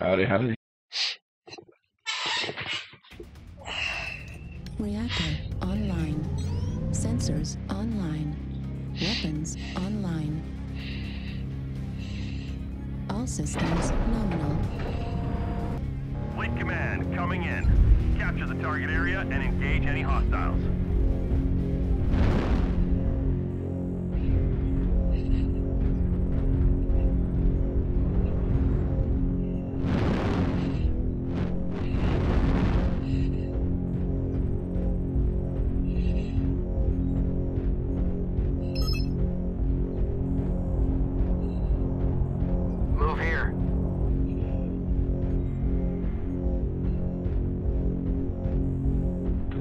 Howdy, howdy. Reactor online. Sensors online. Weapons online. All systems nominal. Fleet Command, coming in. Capture the target area and engage any hostiles.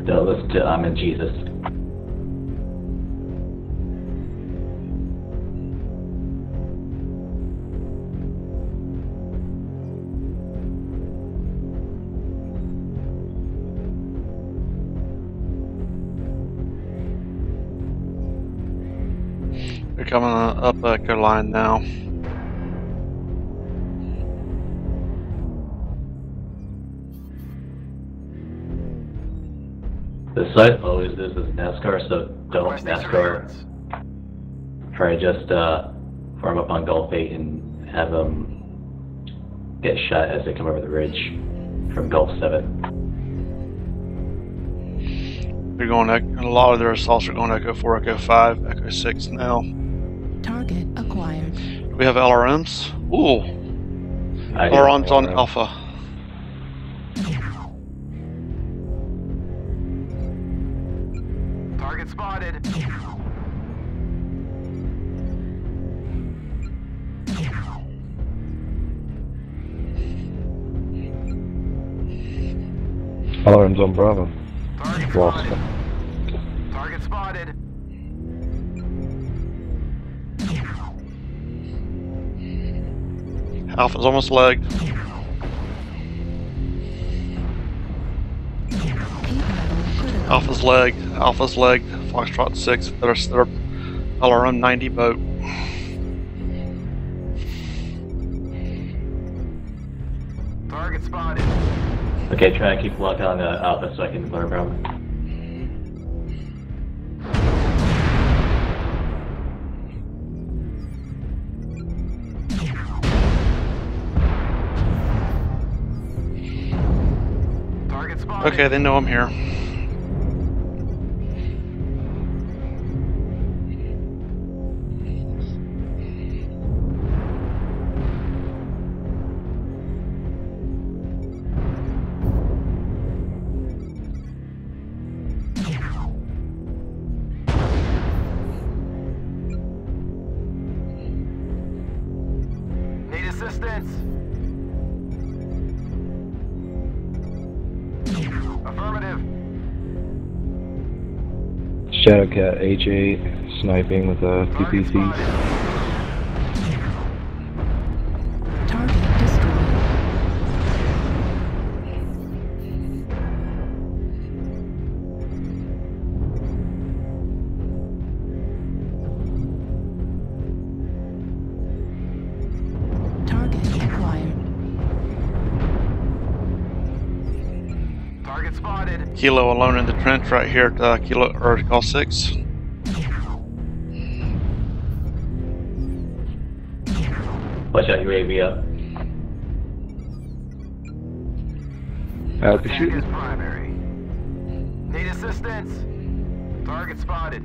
Don't listen to I'm in Jesus. They're coming up uh, Echo Line now. The site always is is NASCAR, so don't Requesting NASCAR try to just uh, farm up on Golf 8 and have them get shot as they come over the ridge from Golf 7. They're going Echo, a lot of their assaults are going Echo 4, Echo 5, Echo 6 now. Target acquired. We have LRMs? Ooh, I do LRMs on not. Alpha. LRMs on Bravo. Target Lost spotted. them. Target spotted. Alpha's almost legged. Eight level critical. Alpha's legged. Alpha's legged. Foxtrot 6. They're, they're LRM 90 boat. Okay, try to keep a look on uh, Alpha so I can learn. Target. Okay, they know I'm here. Shadowcat H8 sniping with uh, Target spotted. Kilo alone in the trench right here at uh, Kilo or call 6. Watch out, UAV up. Out the Attack shooting. is primary. Need assistance. Target spotted.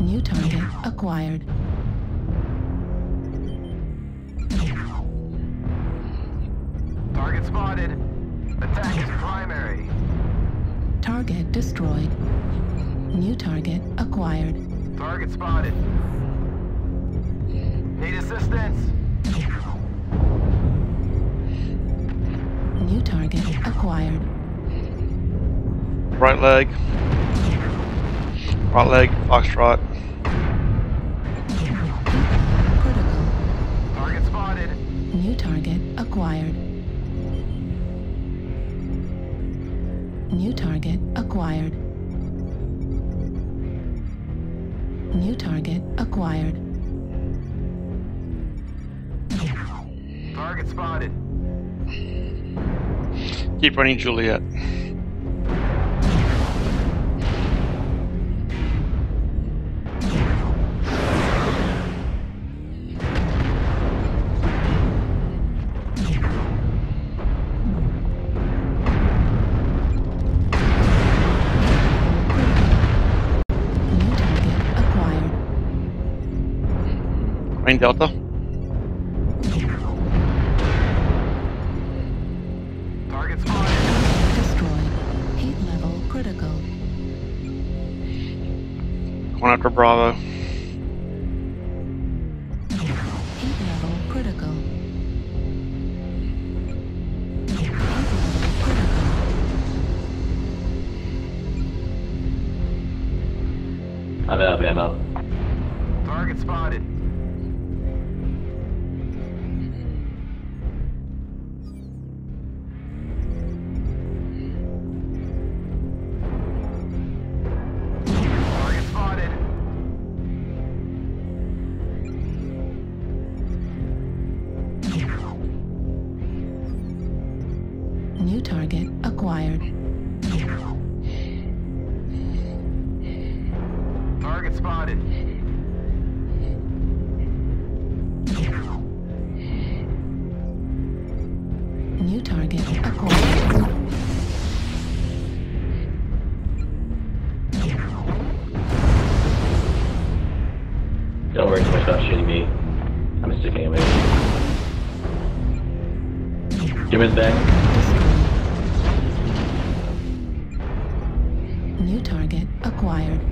New target acquired. Spotted. Attack is primary. Target destroyed. New target acquired. Target spotted. Need assistance. New target acquired. Right leg. Right leg, Foxtrot. Critical. Target spotted. New target acquired. New target acquired. New target acquired. Target spotted. Keep running Juliet. Running Delta. Target spotted. Destroyed. Heat level critical. Going after Bravo. Heat level critical. Heat level critical. I'm up, I'm up. Target spotted. About shooting me. I'm sticking away. Give me the back. New target acquired.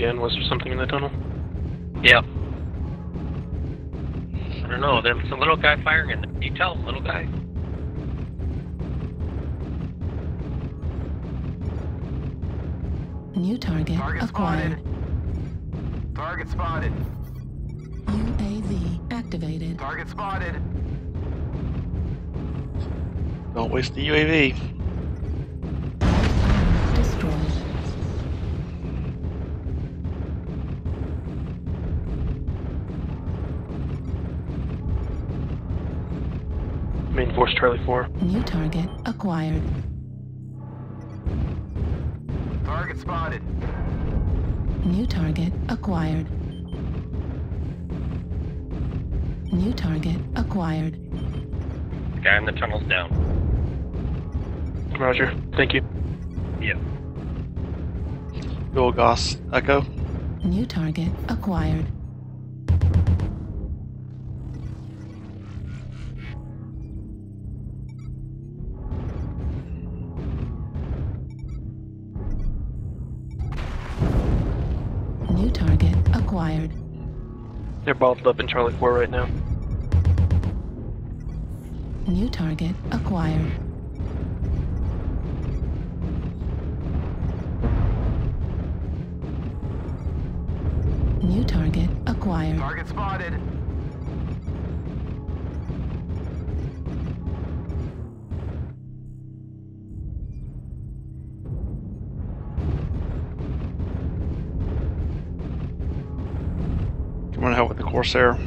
Again, was there something in the tunnel? Yep. I don't know. There's a little guy firing in there. You tell him, little guy. New target, Target acquired. spotted. Target spotted. UAV activated. Target spotted. Don't waste the UAV. Force Charlie 4. New target acquired. Target spotted. New target acquired. New target acquired. The guy in the tunnel's down. Roger. Thank you. Yep. Go Goss. Echo. New target acquired. New target acquired. They're balled up in Charlie 4 right now. New target acquired. New target acquired. Target spotted. Coming to help with the Corsair.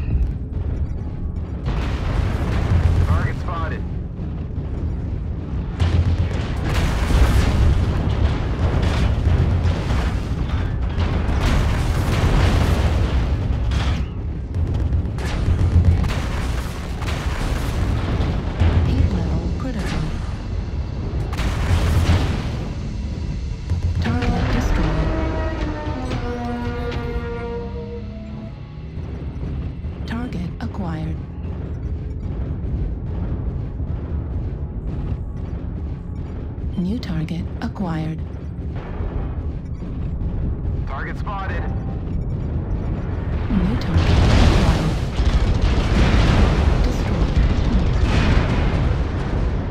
Target spotted. New target acquired.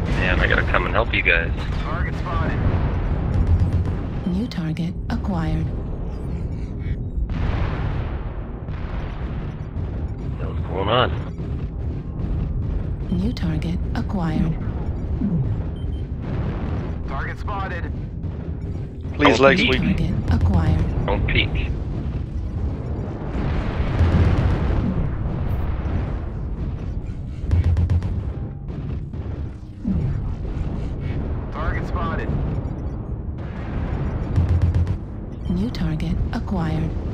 Man, I gotta come and help you guys. Target spotted. New target acquired. What's going on? New target acquired. Target spotted. Please, Oh, legs New target acquired. Don't peek. Target spotted. New target acquired.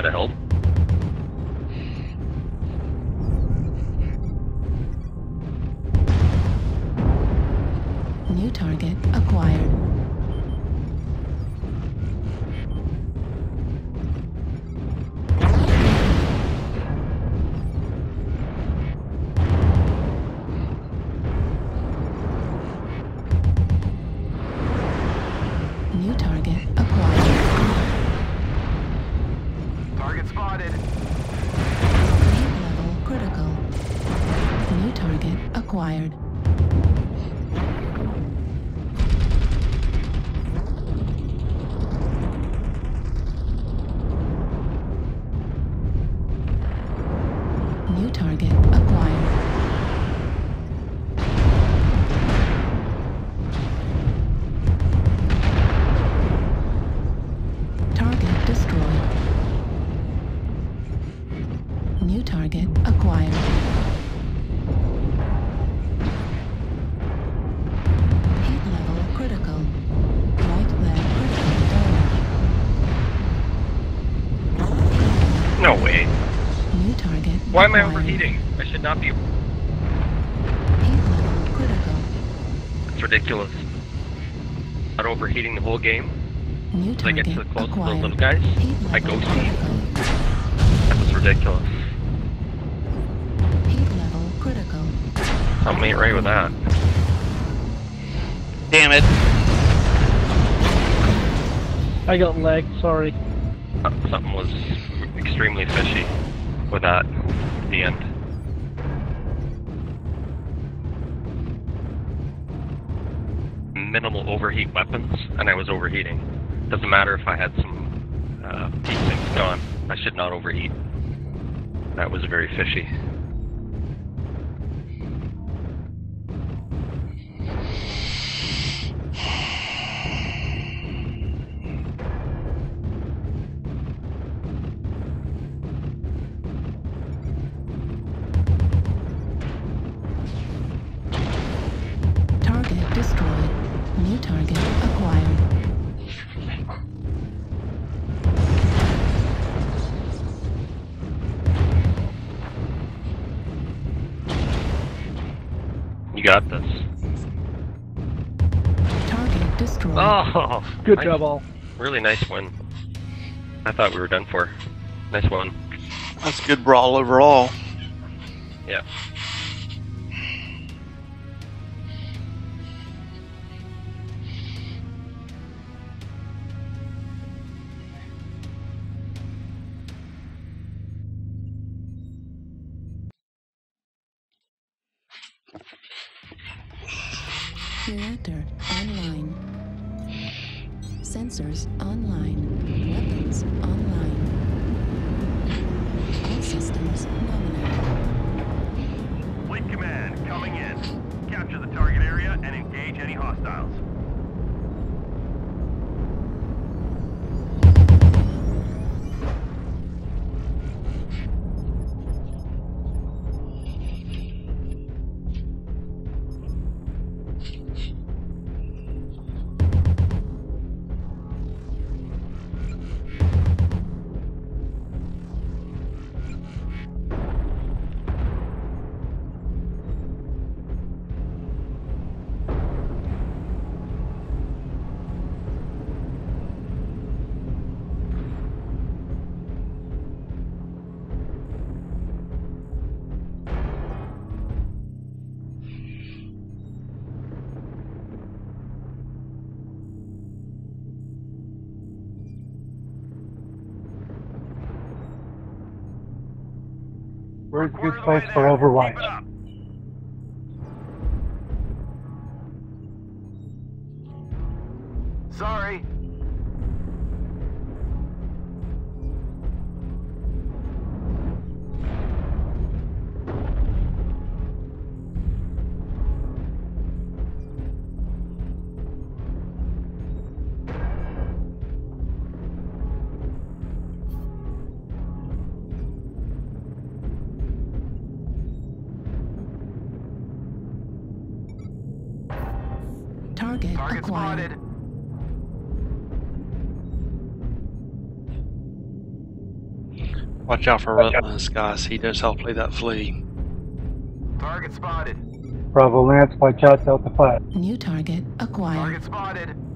Gotta help. New target acquired. Why am I overheating? I should not be. Heat level critical. It's ridiculous. Not overheating the whole game. New As I get to the close to those little guys, I level go see. critical. That was ridiculous. Heat level critical. Something ain't right with that. Damn it. I got lagged, sorry. Uh, Something was extremely fishy with that at the end. Minimal overheat weapons, and I was overheating. Doesn't matter if I had some uh, heat sinks gone. I should not overheat. That was very fishy. Destroyed. Oh, Good nice- job, all. Really nice one. I thought we were done for. Nice one. That's a good brawl overall. Yeah. Reactor online. Sensors online. Weapons online. All systems nominal. Fleet Command, coming in. Capture the target area and engage any hostiles. Where's a good place for. Overwatch? Target, Target acquired. spotted. Watch out for Relentless, guys. He does help play that flea. Target spotted. Bravo Lance, watch out Delta 5. New target acquired. Target spotted.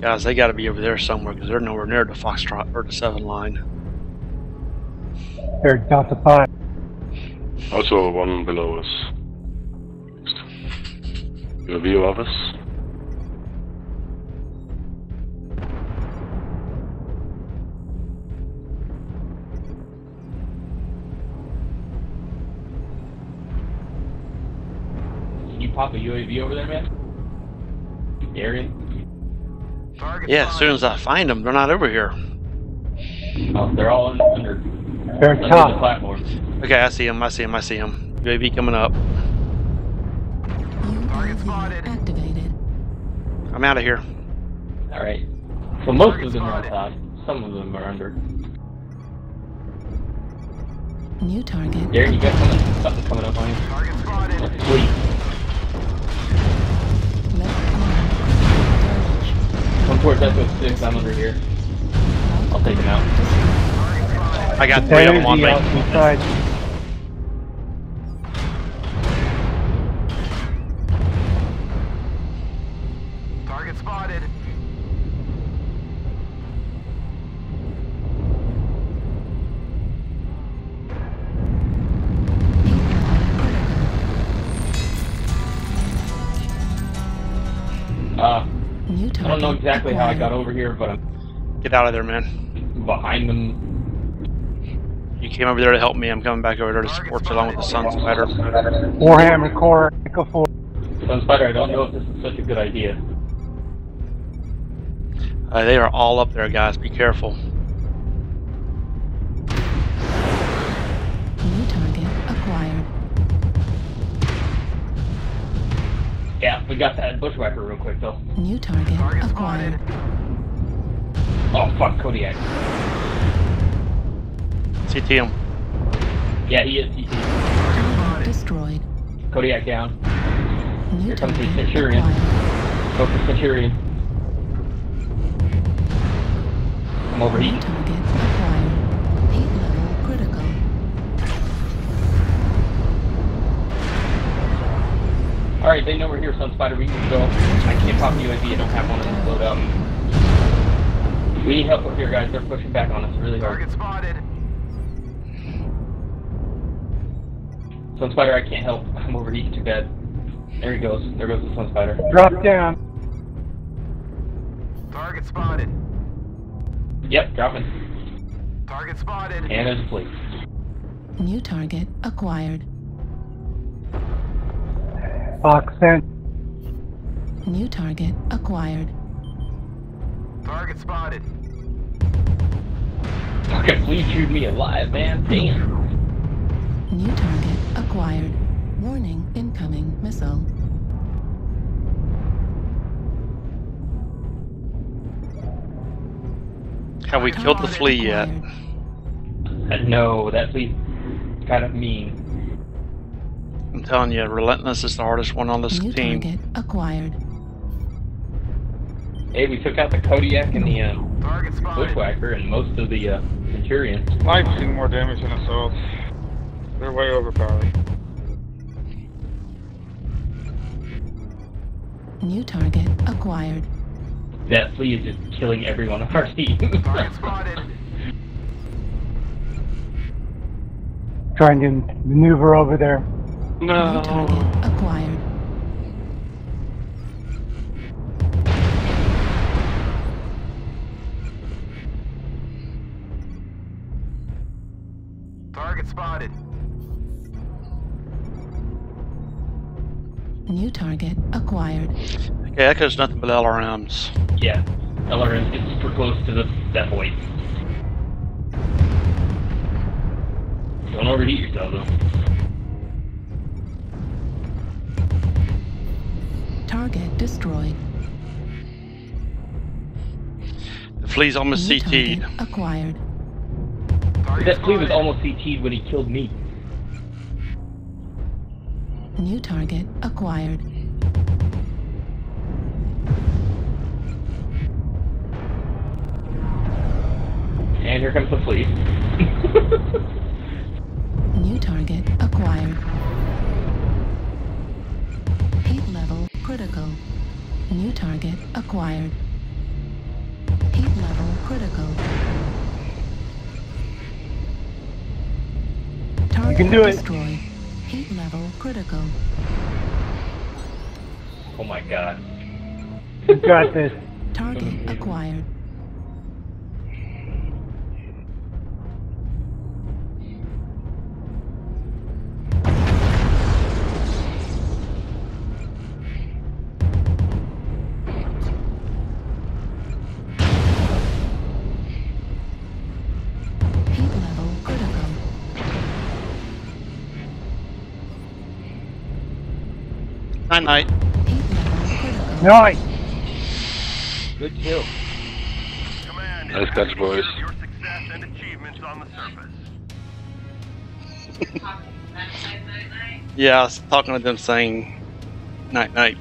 Guys, they got to be over there somewhere because they're nowhere near the Foxtrot or the 7 line. They're Here, Delta 5. Also one below us. A view of us. Can you pop a UAV over there, man? Area? Target Yeah, as soon as I find them, they're not over here. Oh, they're all under, under, They're under the platform. Okay, I see them. I see them. I see them. UAV coming up. Target spotted. activated. I'm out of here. Alright. So most Target of them are on top. Some of them are under. New target. Darren, you got something, something coming up on you? Target spotted. Sweet. Damage. Come towards Echo 6, I'm under here. I'll take him out. I got three of them on Energy me. out exactly how I got over here, but I'm Get out of there, man. behind them. You came over there to help me. I'm coming back over there to support you along with the Sun Spider. Warhammer Core, Echo 4. Sunspider, I don't know if this is such a good idea. Uh, they are all up there, guys. Be careful. Yeah, we got that bushwhacker real quick though. New target Target acquired. Oh fuck, Kodiak. CT him. Yeah, he is. He, he, Target destroyed. Kodiak down. New Here comes the target Centurion. acquired. Go for Centurion. Come over Sunspider, we're here, Sun Spider. We can go. I can't pop the UAV, I don't have one of them load up. We need help up here, guys. They're pushing back on us really hard. Target spotted. Sun Spider, I can't help. I'm overheating too bad. There he goes. There goes the Sun Spider. Drop down. Target spotted. Yep, dropping. Target spotted. And there's a flea. New target acquired. Fox sent. New target acquired. Target spotted. Fucking flea chewed me alive, man. Damn. New target acquired. Warning incoming missile. Have we killed the flea yet? Uh, no, that flea's kind of mean. I'm telling you, Relentless is the hardest one on this New team. target acquired. Hey, we took out the Kodiak and the uh, Bushwhacker and most of the uh, Centurions. I've seen more damage than assaults. They're way overpowered. New target acquired. That flea is just killing everyone on our team. Target spotted. Trying to maneuver over there. New target acquired. Target spotted. New target acquired. Okay, Echo's nothing but LRMs. yeah, LRM is super close to the that void. Don't overheat yourself though. Target destroyed. The flea's almost New CT'd. target acquired. That flea was spotted. almost CT'd when he killed me. New target acquired. And here comes the flea. target acquired. Heat level critical. Target can do it. Heat level critical. oh my god. You got this. Target acquired. Night night. Heat level critical. Nice. Good kill. Command. Nice catch, boys. Your success and achievements on the surface. Yeah, I was talking to them saying night night.